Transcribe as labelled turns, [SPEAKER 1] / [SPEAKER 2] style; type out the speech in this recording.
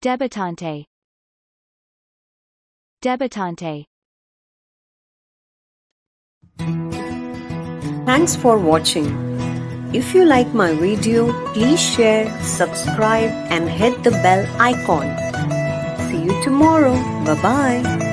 [SPEAKER 1] Debutante. Debutante.
[SPEAKER 2] Thanks for watching. If you like my video, please share, subscribe and hit the bell icon. See you tomorrow. Bye bye.